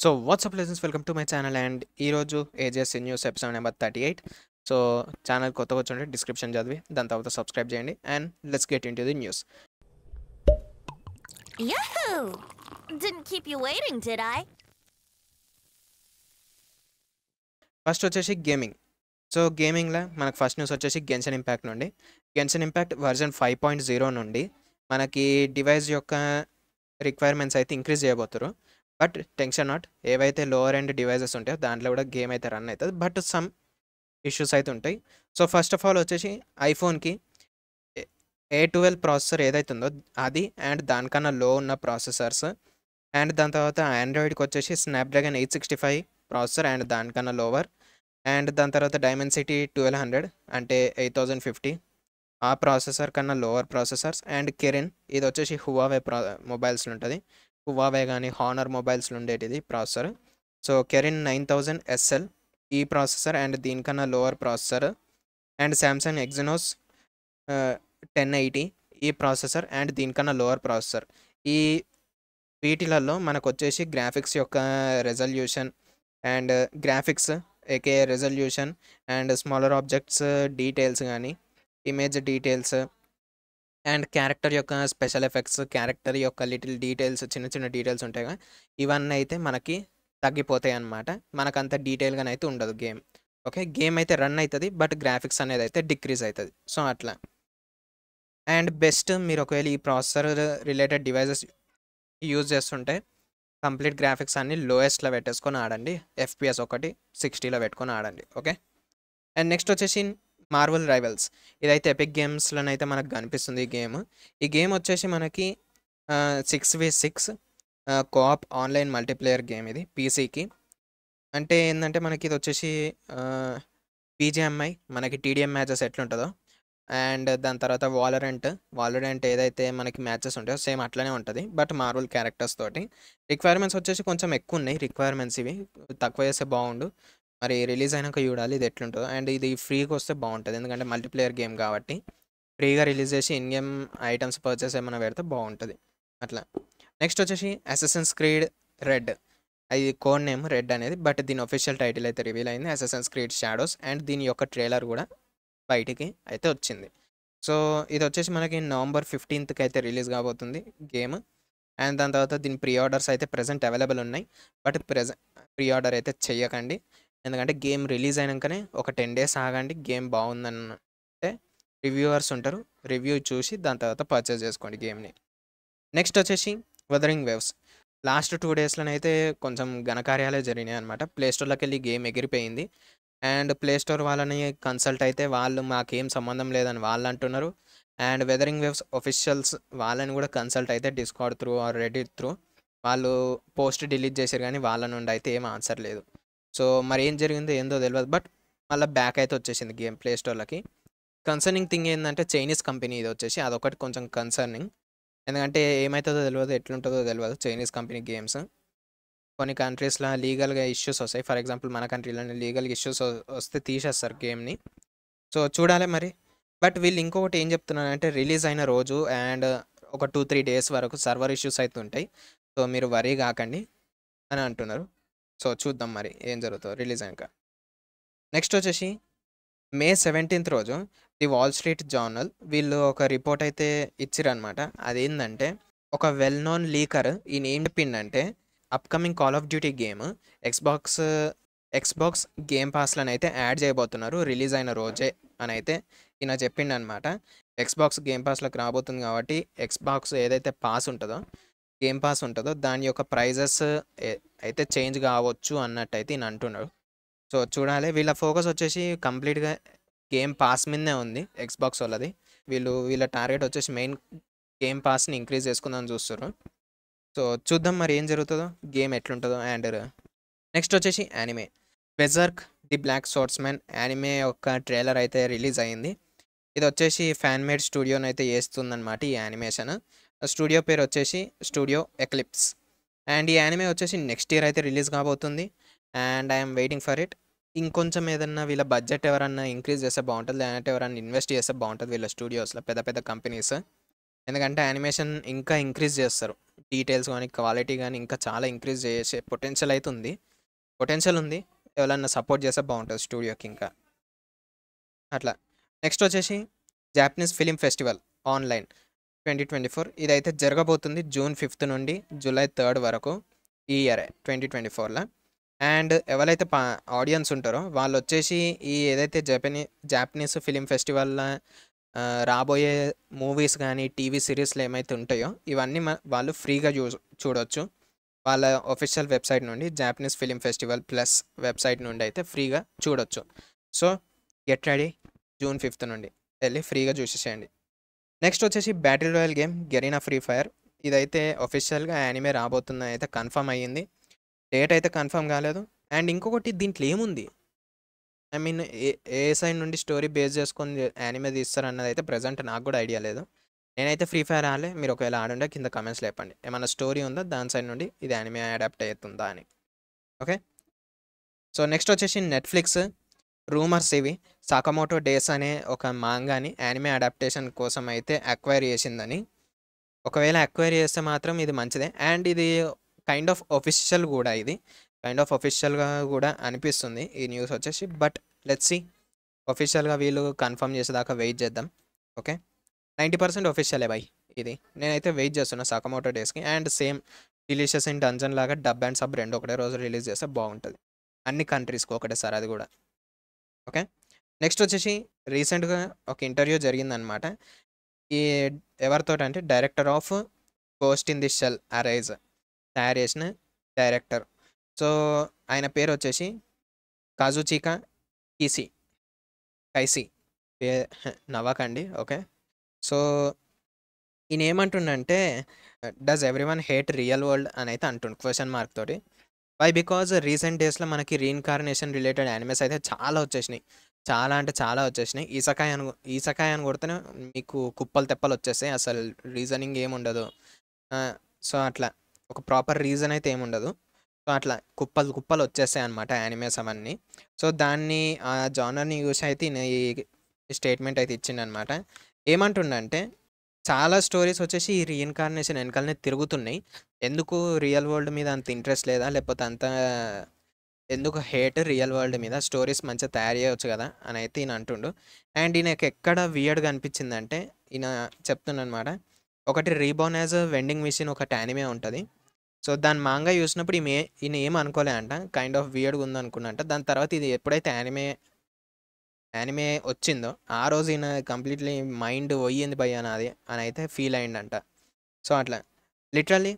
So what's up lessons welcome to my channel and ఈరోజు ages news episode number thirty eight so channel కొత్తగా వచ్చి description చదివి దాని తర్వాత సబ్స్క్రైబ్ చేయండి and let's get into the news Yahoo! Didn't keep you waiting, did I? First వచ్చేసి gaming so గేమింగ్లో మనకు ఫస్ట్ న్యూస్ వచ్చేసి గెన్సన్ ఇంపాక్ట్ నుండి. Genshin Impact version five point zero నుండి మనకి డివైస్ యొక్క రిక్వైర్మెంట్స్ అయితే ఇంక్రీజ్ చేయబోతారు బట్ టెన్షన్ నాట్. ఏవైతే లోవర్ ఎండ్ డివైజెస్ ఉంటాయో దాంట్లో కూడా గేమ్ అయితే రన్ అవుతుంది. బట్ సమ్ ఇష్యూస్ అయితే ఉంటాయి. సో ఫస్ట్ ఆఫ్ ఆల్ వచ్చేసి ఐఫోన్కి ఏ ట్వెల్వ్ ప్రాసెసర్ ఏదైతే ఉందో అది అండ్ దానికన్నా లో ఉన్న ప్రాసెసర్స్ అండ్ దాని తర్వాత ఆండ్రాయిడ్కి వచ్చేసి Snapdragon eight sixty five processor and దానికన్నా లోవర్ అండ్ దాని తర్వాత డైమెన్సిటీ ట్వెల్వ్ హండ్రెడ్ అంటే ఎయిట్ థౌజండ్ ఫిఫ్టీ ఆ ప్రాసెసర్ కన్నా లోవర్ ప్రాసెసర్స్ అండ్ కెరిన్ ఇది వచ్చేసి హువావే ప్రా మొబైల్స్లో ఉంటుంది. హువావే కానీ హానర్ మొబైల్స్లో ఉండేటిది processor. So Kirin nine thousand SL ఈ ప్రాసెసర్ అండ్ దీనికన్నా lower processor. And Samsung Exynos ten eighty ఈ ప్రాసెసర్ అండ్ దీనికన్నా లోవర్ ప్రాసెసర్. ఈ వీటిలలో మనకు వచ్చేసి గ్రాఫిక్స్ యొక్క resolution and graphics AK resolution and smaller objects details కానీ ఇమేజ్ డీటెయిల్స్ అండ్ క్యారెక్టర్ యొక్క స్పెషల్ ఎఫెక్ట్స్ క్యారెక్టర్ యొక్క లిటిల్ డీటెయిల్స్ చిన్న చిన్న డీటెయిల్స్ ఉంటాయి కదా ఇవన్నీ అయితే మనకి తగ్గిపోతాయి అన్నమాట మనకు అంత డీటెయిల్గానే అయితే ఉండదు గేమ్. ఓకే గేమ్ అయితే రన్ అవుతుంది బట్ గ్రాఫిక్స్ అనేది అయితే డిక్రీజ్ అవుతుంది సో అట్లా. అండ్ బెస్ట్ మీరు ఒకవేళ ఈ ప్రాసెసర్ రిలేటెడ్ డివైజెస్ యూజ్ చేస్తుంటే కంప్లీట్ గ్రాఫిక్స్ అన్ని లోయెస్ట్లో పెట్టేసుకొని ఆడండి. ఎఫ్పిఎస్ ఒకటి సిక్స్టీలో పెట్టుకొని ఆడండి. ఓకే? అండ్ నెక్స్ట్ వచ్చేసి మార్వల్ రైవల్స్ ఇదైతే ఎపిక్ గేమ్స్లోనైతే మనకు కనిపిస్తుంది ఈ గేమ్ ఈ గేమ్ వచ్చేసి మనకి six v six co-op online multiplayer game ఇది పీసీకి అంటే ఏంటంటే మనకి ఇది వచ్చేసి పీజీఎంఐ మనకి టీడీఎం మ్యాచెస్ ఎట్లుంటుందో. అండ్ దాని తర్వాత వాలరెంట్ వాలరెంట్ ఏదైతే మనకి మ్యాచెస్ ఉంటాయో సేమ్ అట్లనే ఉంటుంది బట్ మార్వల్ క్యారెక్టర్స్ తోటి. రిక్వైర్మెంట్స్ వచ్చేసి కొంచెం ఎక్కువ ఉన్నాయి రిక్వైర్మెంట్స్ ఇవి. తక్కువ చేస్తే బాగుండు. మరి రిలీజ్ అయినాక చూడాలి ఇది ఎట్లుంటుందో. అండ్ ఇది ఫ్రీగా వస్తే బాగుంటుంది. ఎందుకంటే మల్టీప్లేయర్ గేమ్ కాబట్టి ఫ్రీగా రిలీజ్ చేసి ఇన్ గేమ్ ఐటమ్స్ పర్చేస్ ఏమైనా పెడితే బాగుంటుంది. అట్లా. నెక్స్ట్ వచ్చేసి అసెసన్స్ క్రీడ్ రెడ్ అది కోడ్ నేమ్ రెడ్ అనేది బట్ దీని అఫీషియల్ టైటిల్ అయితే రివీల్ అయింది. అసెసన్స్ క్రీడ్ షాడోస్ అండ్ దీని యొక్క ట్రైలర్ కూడా బయటికి అయితే వచ్చింది. సో ఇది వచ్చేసి మనకి నవంబర్ ఫిఫ్టీన్త్కి అయితే రిలీజ్ కాబోతుంది గేమ్ అండ్ దాని తర్వాత దీని ప్రీ ఆర్డర్స్ అయితే ప్రజెంట్ అవైలబుల్ ఉన్నాయి. బట్ ప్రజెంట్ ప్రీ ఆర్డర్ అయితే చెయ్యకండి. ఎందుకంటే గేమ్ రిలీజ్ అయినాకనే ఒక టెన్ డేస్ ఆగండి గేమ్ బాగుందని అంటే రివ్యూవర్స్ ఉంటారు. రివ్యూ చూసి దాని తర్వాత పర్చేస్ చేసుకోండి గేమ్ని. నెక్స్ట్ వచ్చేసి వెదరింగ్ వేవ్స్. లాస్ట్ టూ డేస్లోనైతే కొంచెం ఘనకార్యాలే జరిగినాయి అనమాట ప్లేస్టోర్లోకి వెళ్ళి గేమ్ ఎగిరిపోయింది. అండ్ ప్లే స్టోర్ వాళ్ళని కన్సల్ట్ అయితే వాళ్ళు మాకేం సంబంధం లేదని వాళ్ళు అంటున్నారు అండ్ వెదరింగ్ వేవ్స్ ఒఫిషియల్స్ వాళ్ళని కూడా కన్సల్ట్ అయితే discount through or ready through వాళ్ళు పోస్ట్ డిలీట్ చేశారు కానీ వాళ్ళ నుండి అయితే ఏం ఆన్సర్ లేదు. సో మరి ఏం జరిగిందో ఏందో తెలియదు బట్ మళ్ళీ బ్యాక్ అయితే వచ్చేసింది గేమ్ ప్లే స్టోర్లకి కన్సర్నింగ్ థింగ్ ఏంటంటే చైనీస్ కంపెనీ ఇది వచ్చేసి అదొకటి కొంచెం కన్సర్నింగ్ ఎందుకంటే ఏమవుతుందో తెలియదు ఎట్లుంటుందో తెలియదు చైనీస్ కంపెనీ గేమ్స్ కొన్ని కంట్రీస్లో లీగల్గా ఇష్యూస్ వస్తాయి. ఫర్ ఎగ్జాంపుల్ మన కంట్రీలోనే లీగల్ ఇష్యూస్ వస్తే తీసేస్తారు గేమ్ని సో చూడాలి మరి. బట్ వీళ్ళు ఇంకొకటి ఏం చెప్తున్నారంటే రిలీజ్ అయిన రోజు అండ్ ఒక టూ త్రీ డేస్ వరకు సర్వర్ ఇష్యూస్ అయితే ఉంటాయి సో మీరు వరీ కాకండి అని అంటున్నారు. సో చూద్దాం మరి ఏం జరుగుతుందో రిలీజ్ అయినాక. నెక్స్ట్ వచ్చేసి మే సెవెంటీన్త్ రోజు ది వాల్ స్ట్రీట్ జర్నల్ వీళ్ళు ఒక రిపోర్ట్ అయితే ఇచ్చిరనమాట అదేంటంటే ఒక వెల్ నోన్ లీకర్ ఈ నేమ్ అంటే upcoming Call of Duty game Xbox Xbox game పాస్లను అయితే యాడ్ చేయబోతున్నారు రిలీజ్ అయిన రోజే అని అయితే ఈయన చెప్పిండనమాట ఎక్స్బాక్స్ గేమ్ పాస్లోకి రాబోతుంది కాబట్టి ఎక్స్బాక్స్ ఏదైతే పాస్ ఉంటుందో గేమ్ పాస్ ఉంటుందో దాని యొక్క ప్రైజెస్ అయితే చేంజ్ కావచ్చు అన్నట్టు అయితే ఈయన అంటున్నాడు. సో చూడాలి. వీళ్ళ ఫోకస్ వచ్చేసి కంప్లీట్గా గేమ్ పాస్ మీదనే ఉంది ఎక్స్బాక్స్ వాళ్ళది. వీళ్ళు వీళ్ళ టార్గెట్ వచ్చేసి మెయిన్ గేమ్ పాస్ని ఇంక్రీజ్ చేసుకుందామని చూస్తారు సో చూద్దాం మరి ఏం జరుగుతుందో గేమ్ ఎట్లుంటుందో అండ్ నెక్స్ట్ uh, వచ్చేసి anime Berserk the Black Swordsman anime యొక్క ట్రైలర్ అయితే రిలీజ్ అయింది. ఇది వచ్చేసి ఫ్యాన్ మేడ్ స్టూడియోని అయితే వేస్తుందన్నమాట ఈ యానిమేషన్ స్టూడియో పేరు వచ్చేసి స్టూడియో ఎక్లిప్స్. అండ్ ఈ యానిమే వచ్చేసి నెక్స్ట్ ఇయర్ అయితే రిలీజ్ కాబోతుంది. And I'm waiting for it. ఇంకొంచెం ఏదన్నా వీళ్ళ బడ్జెట్ ఎవరన్నా ఇంక్రీజ్ చేస్తే బాగుంటుంది. లేదంటే ఎవరన్నా ఇన్వెస్ట్ చేస్తే బాగుంటుంది వీళ్ళ స్టూడియోస్లో పెద్ద పెద్ద కంపెనీస్. ఎందుకంటే యానిమేషన్ ఇంకా ఇంక్రీజ్ చేస్తారు. డీటెయిల్స్ కానీ క్వాలిటీ కానీ ఇంకా చాలా ఇంక్రీజ్ చేసే పొటెన్షియల్ అయితే ఉంది. పొటెన్షియల్ ఉంది. ఎవరన్నా సపోర్ట్ చేస్తే బాగుంటుంది స్టూడియోకి ఇంకా. అట్లా. నెక్స్ట్ వచ్చేసి Japanese film festival online. Twenty twenty four ఇదైతే జరగబోతుంది జూన్ ఫిఫ్త్ నుండి జూలై థర్డ్ వరకు ఈ ఇయర్ ట్వంటీ ట్వంటీ ఫోర్లో. అండ్ ఎవరైతే పా ఆడియన్స్ ఉంటారో వాళ్ళు వచ్చేసి ఈ ఏదైతే జపనీ జాపనీస్ ఫిలిం ఫెస్టివల్లో రాబోయే మూవీస్ కానీ టీవీ సిరీస్లు ఏమైతే ఉంటాయో ఇవన్నీ మ- వాళ్ళు ఫ్రీగా చూ చూడొచ్చు. వాళ్ళ ఒఫిషియల్ వెబ్సైట్ నుండి Japanese film festival plus website నుండి అయితే ఫ్రీగా చూడొచ్చు. So get ready June fifth నుండి. వెళ్ళి ఫ్రీగా చూసేసేయండి. నెక్స్ట్ వచ్చేసి battle royale game Garena Free Fire ఇదైతే అఫీషియల్గా యానిమే రాబోతుందని అయితే కన్ఫర్మ్ అయ్యింది. డేట్ అయితే కన్ఫర్మ్ కాలేదు. అండ్ ఇంకొకటి దీంట్లో ఏముంది? I mean A A side నుండి స్టోరీ బేస్ చేసుకొని యానిమే తీస్తారు అన్నది అయితే ప్రజెంట్ నాకు కూడా ఐడియా లేదు. నేనైతే ఫ్రీ ఫైర్ ఆడలే మీరు ఒకవేళ ఆడుంటే కింద కమెంట్స్ లేపండి ఏమైనా స్టోరీ ఉందా? దాని సైడ్ నుండి ఇది యానిమే అడాప్ట్ అవుతుందా అని. ఓకే సో నెక్స్ట్ వచ్చేసి నెట్ఫ్లిక్స్ రూమర్స్ ఇవి. సాకమోటో డేస్ అనే ఒక మాంగాని యానిమే అడాప్టేషన్ కోసం అయితే అక్వైర్ చేసిందని. ఒకవేళ అక్వైర్ చేస్తే మాత్రం ఇది మంచిదే. అండ్ ఇది కైండ్ ఆఫ్ ఒఫిషియల్ కూడా ఇది. కైండ్ ఆఫ్ ఒఫిషియల్గా కూడా అనిపిస్తుంది ఈ న్యూస్ వచ్చేసి. But let's see. ఒఫిషియల్గా వీళ్ళు కన్ఫర్మ్ చేసేదాకా వెయిట్ చేద్దాం. ఓకే? నైంటీ పర్సెంట్ ఒఫిషియలే బై ఇది. నేనైతే వెయిట్ చేస్తున్నా సాకమోటో డేస్కి. And same Delicious in Dungeon లాగా డబ్ అండ్ సబ్ రెండు ఒకటే రోజు రిలీజ్ చేస్తే బాగుంటుంది. అన్ని కంట్రీస్కి ఒకటేసారి అది కూడా. ఓకే? నెక్స్ట్ వచ్చేసి రీసెంట్గా ఒక ఇంటర్వ్యూ జరిగిందనమాట. ఈ ఎవరితో అంటే director of post in the shell arise తయారు చేసిన డైరెక్టర్. సో ఆయన పేరు వచ్చేసి కాజుచికా కీసి కైసి పే నవ్వకండి ఓకే? సో ఈయన ఏమంటుండంటే does every one hate real world అని అయితే అంటుండు క్వశ్చన్ మార్క్ తోటి. వై బికాజ్ రీసెంట్ డేస్లో మనకి రీఇన్కార్నేషన్ రిలేటెడ్ యానిమేస్ అయితే చాలా వచ్చేసినాయి. చాలా అంటే చాలా వచ్చేసినాయి. ఈసకాయ అని ఈసకాయ అని కొడితేనే మీకు కుప్పలు తెప్పలు వచ్చేస్తాయి. అసలు రీజనింగ్ ఏముండదు సో అట్లా. ఒక ప్రాపర్ రీజన్ అయితే ఏముండదు సో అట్లా కుప్పలు కుప్పలు వచ్చేస్తాయి అనమాట యానిమేస్ అవన్నీ. సో దాన్ని ఆ జానర్ని యూస్ అయితే ఈ స్టేట్మెంట్ అయితే ఇచ్చిండనమాట ఏమంటుండంటే చాలా స్టోరీస్ వచ్చేసి ఈ రీఇన్కార్నేషన్ వెనకాలనే తిరుగుతున్నాయి. ఎందుకు రియల్ వరల్డ్ మీద అంత ఇంట్రెస్ట్ లేదా? లేకపోతే అంత ఎందుకు హేట్ రియల్ వరల్డ్ మీద? స్టోరీస్ మంచిగా తయారు చేయవచ్చు కదా? అని అయితే ఈయన అంటుండు. అండ్ ఈయనకి ఎక్కడ వియర్డ్గా అనిపించిందంటే ఈయన చెప్తుండనమాట ఒకటి రీబోన్ యాజ్ వెండింగ్ మిషన్ ఒకటి యానిమే ఉంటుంది. సో దాని మాంగా చూసినప్పుడు ఈమె ఈయన ఏం అనుకోలే అంట. కైండ్ ఆఫ్ వియర్డ్గా ఉందనుకున్నా అంట దాని తర్వాత ఇది ఎప్పుడైతే యానిమే యానిమే వచ్చిందో ఆ రోజు ఈయన కంప్లీట్లీ మైండ్ పోయింది భయ్య నాది అని అయితే ఫీల్ అయిందంట సో అట్లా. లిటరల్లీ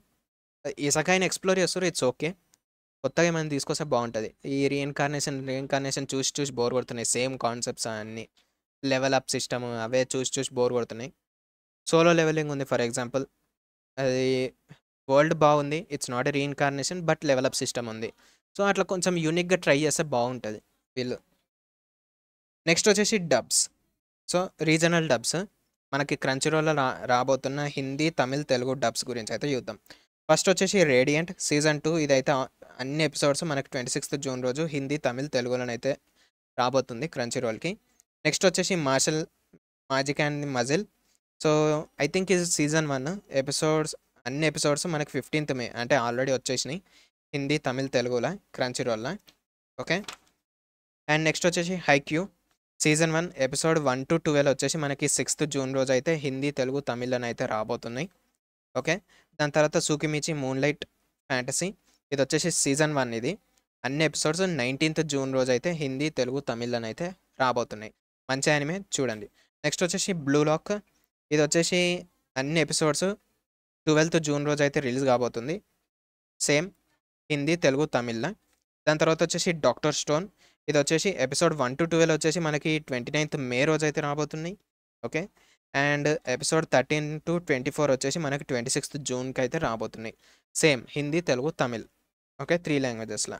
ఈ సకాయని ఎక్స్ప్లోర్ చేస్తారు ఇట్స్ ఓకే. కొత్తగా ఏమైనా తీసుకొస్తే బాగుంటుంది. ఈ రీఇన్కార్నేషన్ రీఇన్కార్నేషన్ చూసి చూసి బోర్ కొడుతున్నాయి. సేమ్ కాన్సెప్ట్స్ అన్నీ. లెవెల్ అప్ సిస్టమ్ అవే చూసి చూసి బోర్ కొడుతున్నాయి. సోలో లెవెలింగ్ ఉంది ఫర్ ఎగ్జాంపుల్. అది వరల్డ్ బాగుంది it's not a reincarnation but level up system ఉంది. సో అట్లా కొంచెం యూనిక్గా ట్రై చేస్తే బాగుంటుంది. వీళ్ళు. నెక్స్ట్ వచ్చేసి డబ్స్ సో రీజనల్ డబ్స్ మనకి క్రంచిరోల్లో రా రాబోతున్న హిందీ తమిళ్ తెలుగు డబ్స్ గురించి అయితే చూద్దాం. ఫస్ట్ వచ్చేసి రేడియంట్ సీజన్ టూ ఇదైతే అన్ని ఎపిసోడ్స్ మనకి ట్వంటీ సిక్స్త్ జూన్ రోజు హిందీ తమిళ్ తెలుగులోనైతే రాబోతుంది క్రంచిరోల్కి నెక్స్ట్ వచ్చేసి Mashle Magic and Muscle so I think ఇది సీజన్ వన్ ఎపిసోడ్స్ అన్ని ఎపిసోడ్స్ మనకి ఫిఫ్టీన్త్ మే అంటే ఆల్రెడీ వచ్చేసినాయి. హిందీ తమిళ్ తెలుగులో క్రంచిరోల్లో ఓకే అండ్ నెక్స్ట్ వచ్చేసి Haikyu season one episode one to twelve వచ్చేసి మనకి సిక్స్త్ జూన్ రోజు అయితే హిందీ తెలుగు తమిళ్ళోనే అయితే రాబోతున్నాయి. ఓకే? దాని తర్వాత సూకిమిచి మూన్ లైట్ ఫ్యాంటసీ. ఇది వచ్చేసి సీజన్ వన్ ఇది. అన్ని ఎపిసోడ్స్ నైన్టీన్త్ జూన్ రోజు అయితే హిందీ తెలుగు తమిళ్ళోనే అయితే రాబోతున్నాయి. మంచి యానిమే చూడండి. నెక్స్ట్ వచ్చేసి బ్లూ లాక్. ఇది వచ్చేసి అన్ని ఎపిసోడ్స్ ట్వెల్త్ జూన్ రోజు అయితే రిలీజ్ కాబోతుంది. సేమ్ హిందీ తెలుగు తమిళ్ళో. దాని తర్వాత వచ్చేసి డాక్టర్ స్టోన్. ఇది వచ్చేసి ఎపిసోడ్ వన్ టు ట్వెల్వ్ వచ్చేసి మనకి ట్వంటీ నైన్త్ మే రోజు అయితే రాబోతున్నాయి. Okay? And episode thirteen to twenty four వచ్చేసి మనకి ట్వంటీ సిక్స్త్ జూన్కి అయితే రాబోతున్నాయి. Same Hindi Telugu Tamil. Okay? Three లాంగ్వేజెస్లో.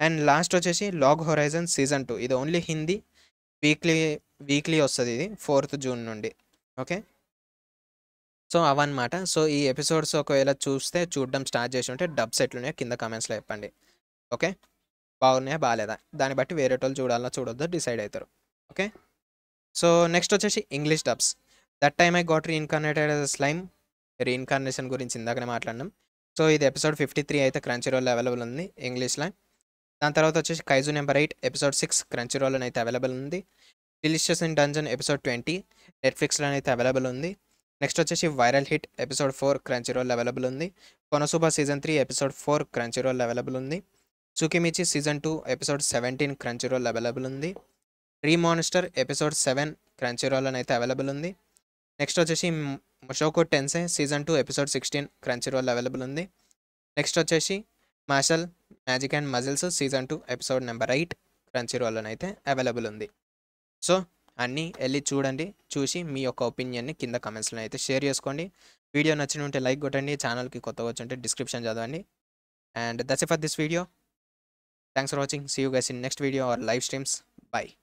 And last వచ్చేసి లాగ్ హొరైజన్ సీజన్ టూ. ఇది ఓన్లీ హిందీ. వీక్లీ వీక్లీ వస్తుంది ఇది ఫోర్త్ జూన్ నుండి. ఓకే? సో అవన్నమాట. సో ఈ ఎపిసోడ్స్ ఒకవేళ చూస్తే చూడడం స్టార్ట్ చేసి ఉంటే డబ్స్ ఎట్లున్నాయో కింద కమెంట్స్లో చెప్పండి. ఓకే? బాగున్నాయా? బాగాలేదా? దాన్ని బట్టి వేరే వాళ్ళు చూడాలన్నా చూడొద్దో డిసైడ్ అవుతారు ఓకే? సో నెక్స్ట్ వచ్చేసి English dubs. That time I got reincarnated slime. Reincarnation గురించి ఇందాకనే మాట్లాడినాం. సో ఇది ఎపిసోడ్ ఫిఫ్టీ త్రీ అయితే క్రంచీ రోల్ అవైలబుల్ ఉంది ఇంగ్లీష్లో దాని తర్వాత వచ్చేసి Kaiju number eight episode six Crunchyroll అయితే అవైలబుల్ ఉంది. Delicious in dungeon episode twenty నెట్ఫ్లిక్స్లో అయితే అవైలబుల్ ఉంది. నెక్స్ట్ వచ్చేసి viral hit episode four Crunchyroll available ఉంది. Konosuba season three episode four Crunchyroll available ఉంది. Tsukimichi season two episode seventeen Crunchyroll available ఉంది. రీమానిస్టర్ episode seven Crunchyroll అయితే available ఉంది. Next వచ్చేసి Mushoku Tensei season two episode sixteen Crunchyroll available ఉంది. Next వచ్చేసి martial magic and muscles season two episode number eight crunchy అయితే available ఉంది. So అన్నీ వెళ్ళి చూడండి. చూసి మీ యొక్క ఒపీనియన్ని కింద కమెంట్స్లో అయితే షేర్ చేసుకోండి. వీడియో నచ్చిన ఉంటే లైక్ కొట్టండి ఛానల్కి కొత్తగా వచ్చి ఉంటే డిస్క్రిప్షన్ చదవండి and that's for this video Thanks for watching. See you guys in next video or live streams. Bye.